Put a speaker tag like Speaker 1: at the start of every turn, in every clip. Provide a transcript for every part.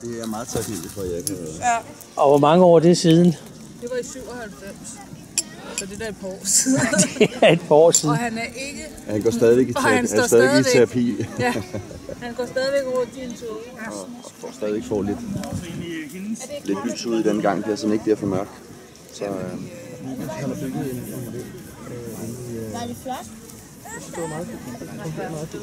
Speaker 1: Og det er meget taknemmelig for, at jeg kan...
Speaker 2: Ja,
Speaker 3: Og hvor mange år er det siden?
Speaker 2: det var i 97. Så det er et par år siden.
Speaker 3: Det er et par år siden.
Speaker 2: Og han er ikke...
Speaker 1: Han går stadigvæk i,
Speaker 2: Og
Speaker 1: terapi,
Speaker 2: han
Speaker 1: han er stadigvæk i terapi.
Speaker 2: Ja, han går stadigvæk rundt i en tog.
Speaker 1: og får stadigvæk får lidt, lidt lys ud i den gang, bliver sådan ikke bliver for mørk. Så, øh,
Speaker 4: Var det flot?
Speaker 5: Det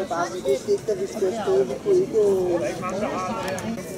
Speaker 5: er bare, vi vidste ikke, at vi skulle afsted. Vi kunne ikke... Det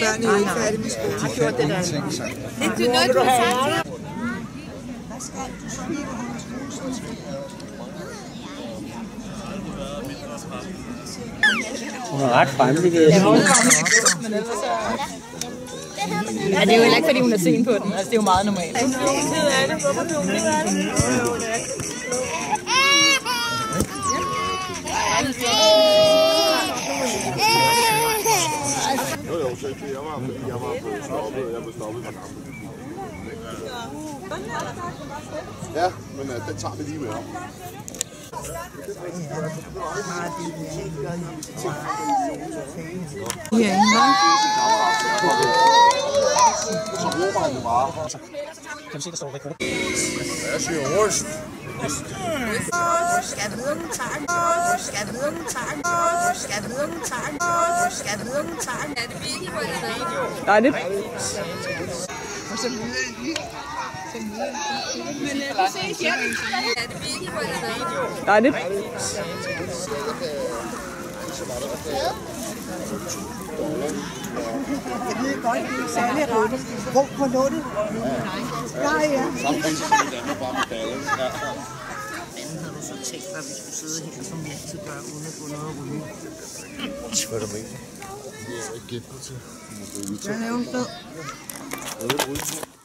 Speaker 5: børnene jo ikke færdige med skole.
Speaker 3: Hun er ret fremmelig, vil jeg sige.
Speaker 6: Ja, det er jo heller ikke, fordi hun er sen på den. Altså, det er jo meget normalt.
Speaker 7: Jo, jo, så jeg var, jeg var blevet stoppet, jeg blev stoppet fra kampen. Ja, men uh, den tager vi lige med om. Jo bare.
Speaker 3: Kan vi se, der står rekord?
Speaker 7: Jeg siger rust.
Speaker 5: Skal videre med tagen. Skal videre med tagen. Skal videre med tagen. Skal videre med tagen. Er det virkelig, hvor jeg er?
Speaker 6: Nej, det
Speaker 5: Og så videre i.
Speaker 4: Er det virkelig, hvor jeg er?
Speaker 6: Nej, det
Speaker 5: Jeg godt, det er særlig rart. Hvor på lånet? Nej, ja.
Speaker 7: Som i Danmark, bare med. Ja.
Speaker 5: Hvordan havde du så tænkt dig, at vi skulle sidde her, som vi altid gør, uden at få noget at ryge?
Speaker 7: Hvad du mener? Det er ikke gæt til.
Speaker 5: Jeg laver en fed.
Speaker 7: Jeg ved, ryge.